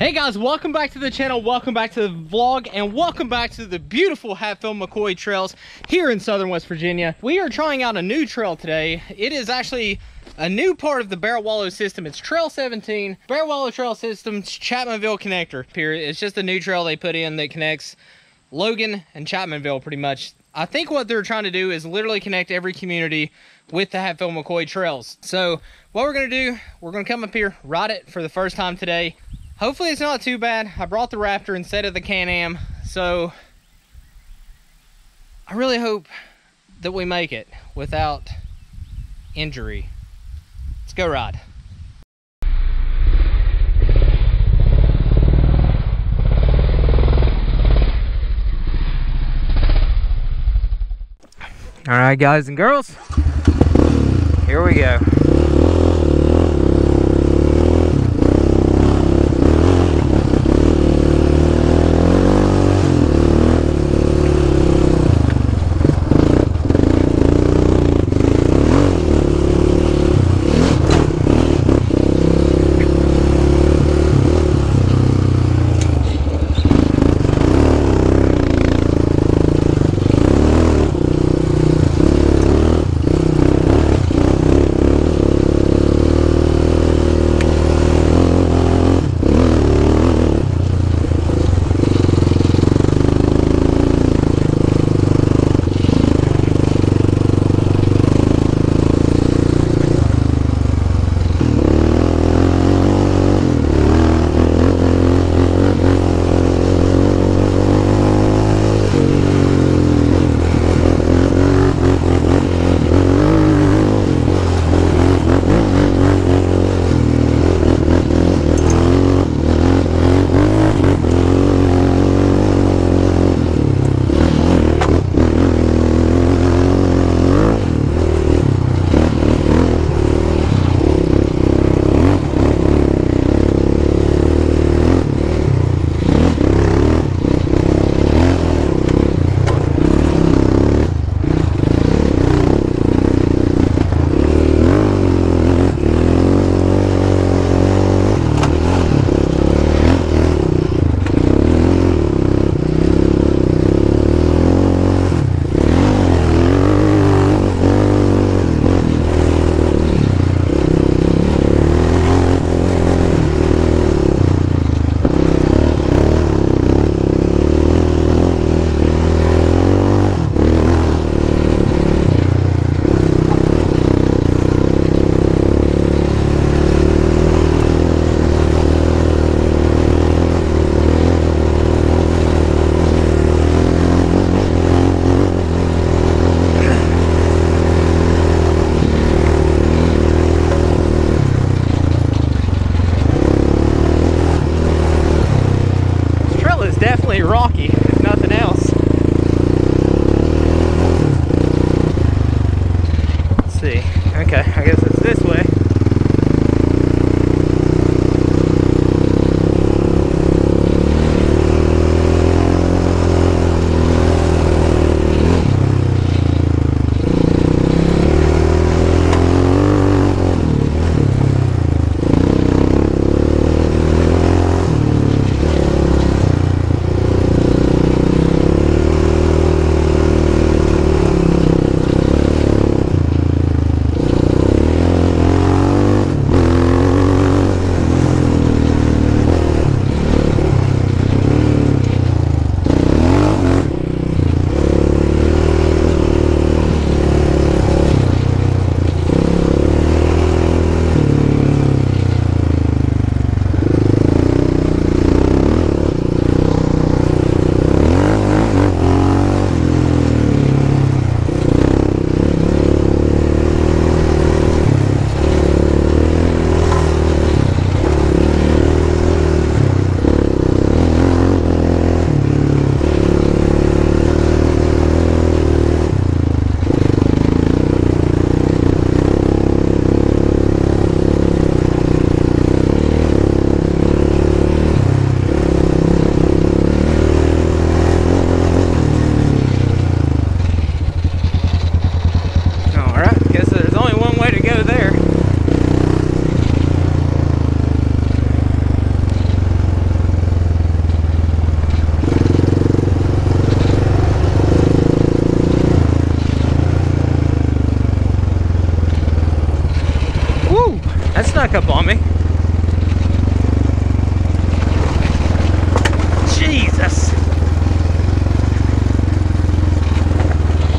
Hey guys, welcome back to the channel, welcome back to the vlog, and welcome back to the beautiful Hatfield McCoy trails here in southern West Virginia. We are trying out a new trail today. It is actually a new part of the Bearwallow system. It's Trail 17, Bearwallow Trail System's Chapmanville connector. Here, it's just a new trail they put in that connects Logan and Chapmanville pretty much. I think what they're trying to do is literally connect every community with the Hatfield McCoy trails. So what we're gonna do, we're gonna come up here, ride it for the first time today. Hopefully it's not too bad. I brought the Raptor instead of the Can-Am, so I really hope that we make it without injury. Let's go ride. All right, guys and girls, here we go. back up on me. Jesus.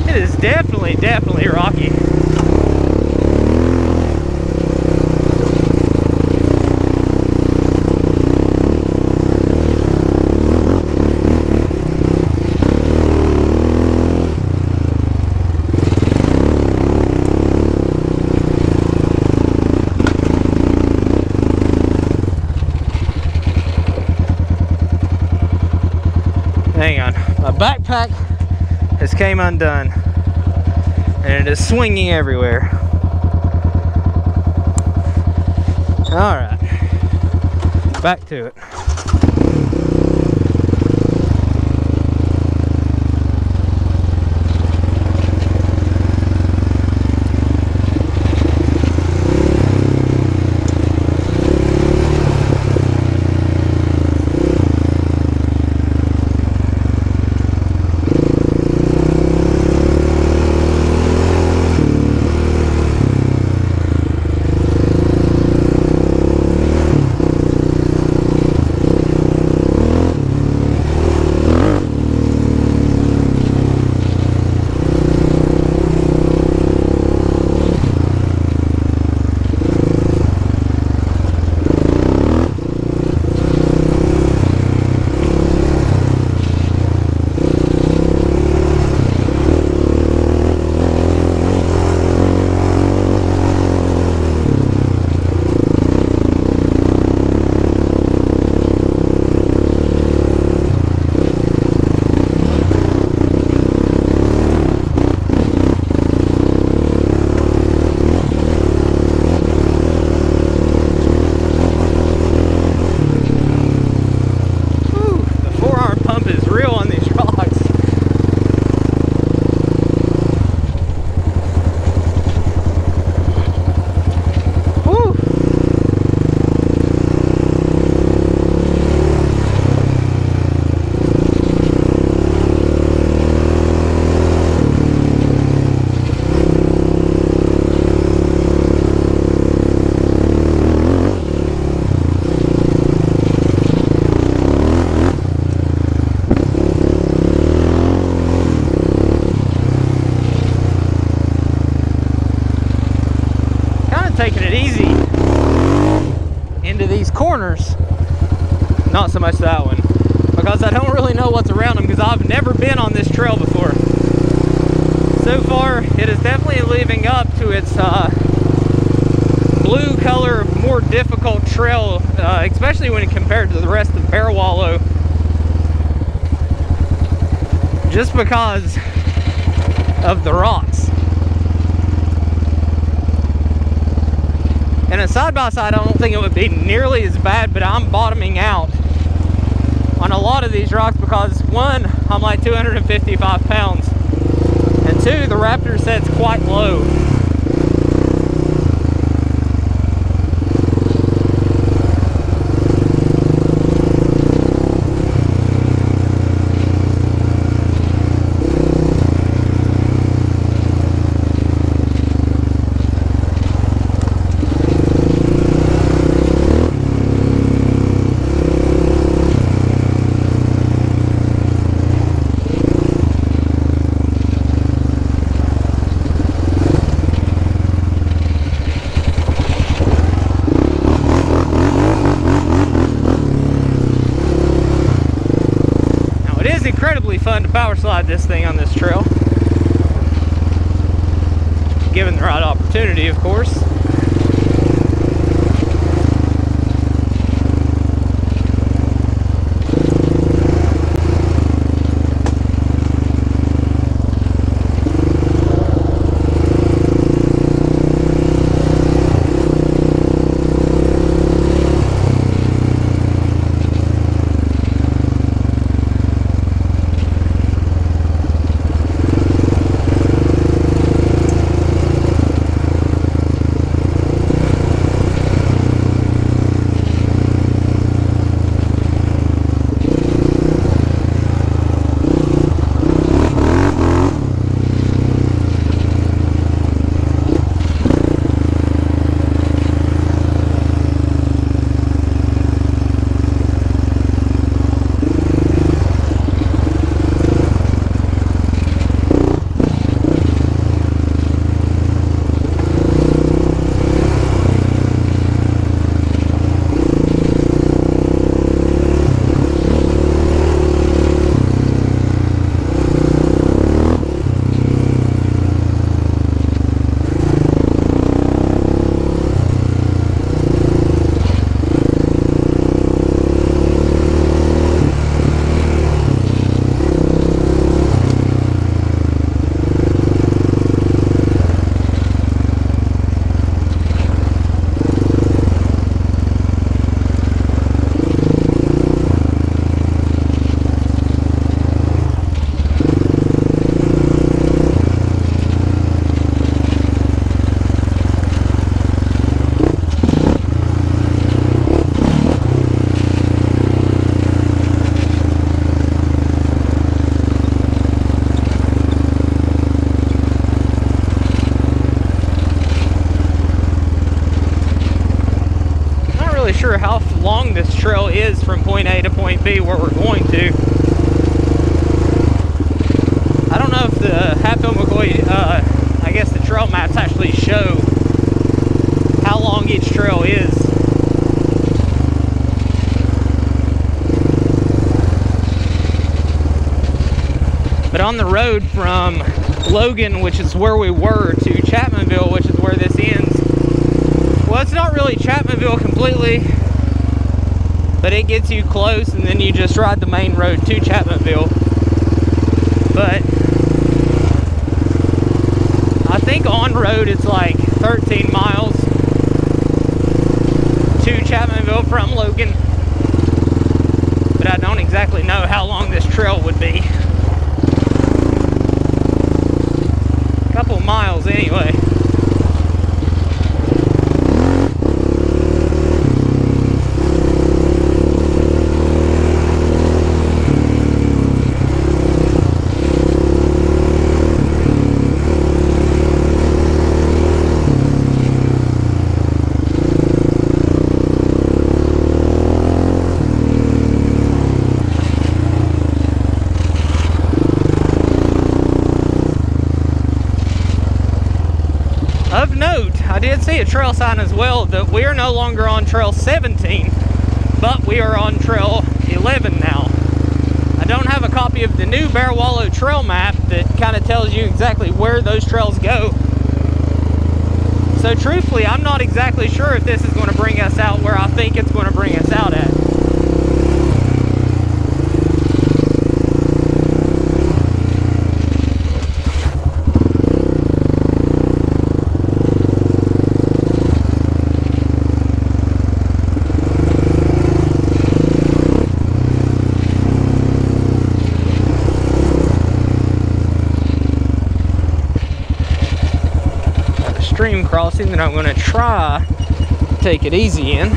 It is definitely, definitely rocky. Backpack has came undone and it is swinging everywhere. All right, back to it. Rest of Bearwallow. Just because of the rocks. And a side by side, I don't think it would be nearly as bad, but I'm bottoming out on a lot of these rocks because one, I'm like 255 pounds, and two, the Raptor set's quite low. Is from point A to point B where we're going to. I don't know if the Hatfield McCoy, uh, I guess the trail maps actually show how long each trail is. But on the road from Logan, which is where we were, to Chapmanville, which is where this ends, it's not really Chapmanville completely, but it gets you close, and then you just ride the main road to Chapmanville. But I think on road it's like 13 miles to Chapmanville from Logan, but I don't exactly know how long this trail would be. A couple miles anyway. Of note, I did see a trail sign as well that we are no longer on trail 17, but we are on trail 11 now. I don't have a copy of the new Bearwallow trail map that kind of tells you exactly where those trails go. So truthfully, I'm not exactly sure if this is going to bring us out where I think it's going to bring us out at. That I'm going to try take it easy in.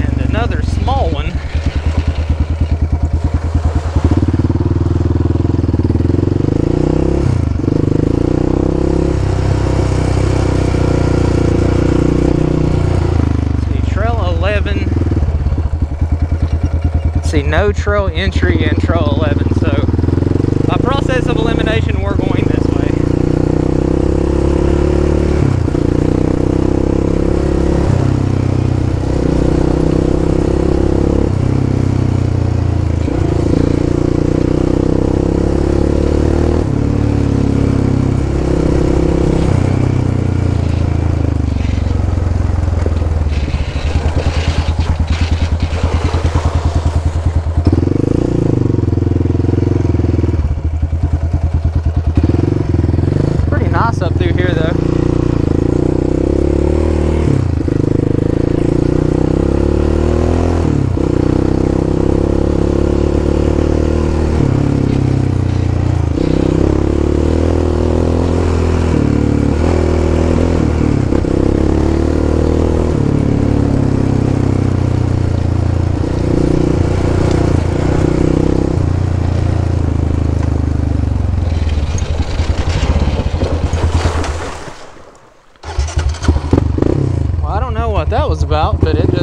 And another small one. See, trail 11 see no trail entry in trail 11 so by process of elimination we're going this way pretty nice up through here though Well, I don't know what that was about, but it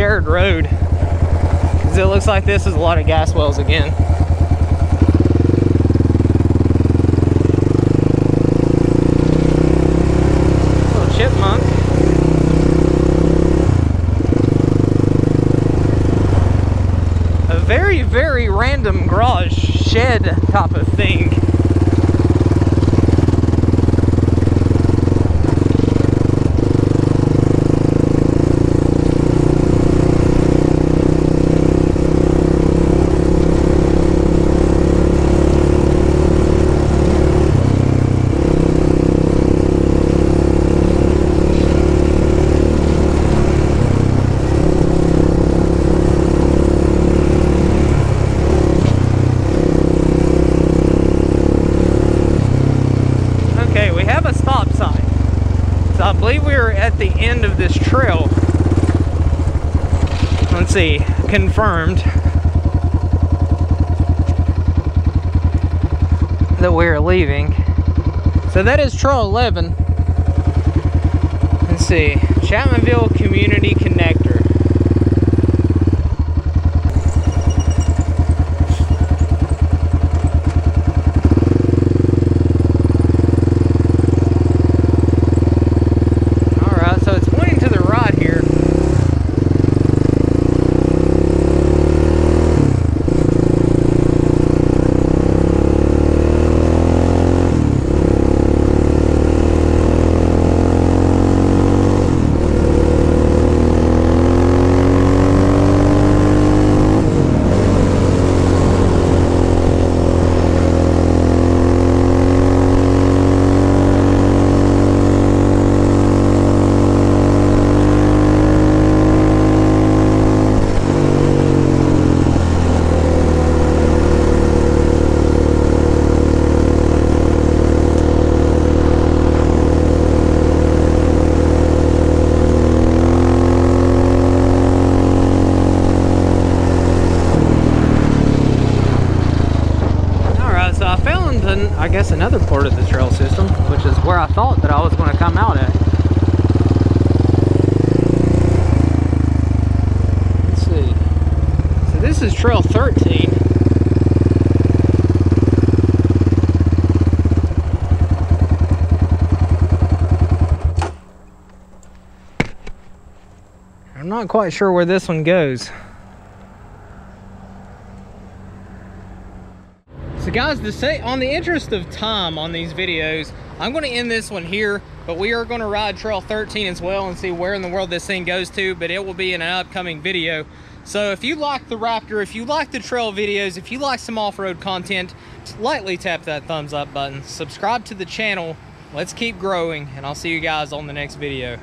dirt road. Cause it looks like this is a lot of gas wells again. Little chipmunk. A very, very random garage shed type of thing. Okay, we have a stop sign. So I believe we are at the end of this trail. Let's see, confirmed that we are leaving. So that is Trail 11. Let's see, Chapmanville Community Connector. Alright, so it's pointing to the right here. Alright, so I found, an, I guess, another part of the trail system, which is where I thought that I was going to come out at. Let's see. So this is Trail 13. I'm not quite sure where this one goes. So guys, to say on the interest of time on these videos, I'm going to end this one here, but we are going to ride Trail 13 as well and see where in the world this thing goes to, but it will be in an upcoming video. So if you like the Raptor, if you like the trail videos, if you like some off-road content, lightly tap that thumbs up button, subscribe to the channel, let's keep growing, and I'll see you guys on the next video.